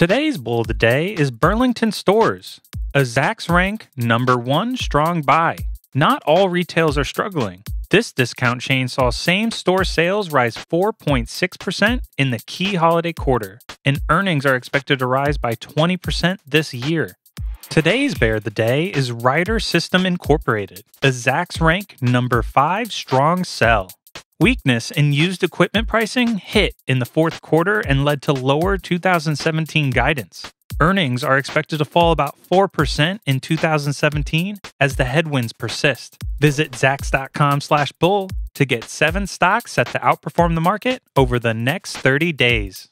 Today's bull of the day is Burlington Stores, a Zacks rank number one strong buy. Not all retails are struggling. This discount chain saw same store sales rise 4.6% in the key holiday quarter, and earnings are expected to rise by 20% this year. Today's bear of the day is Ryder System Incorporated, a Zacks rank number 5 strong sell. Weakness in used equipment pricing hit in the fourth quarter and led to lower 2017 guidance. Earnings are expected to fall about 4% in 2017 as the headwinds persist. Visit Zacks.com slash bull to get seven stocks set to outperform the market over the next 30 days.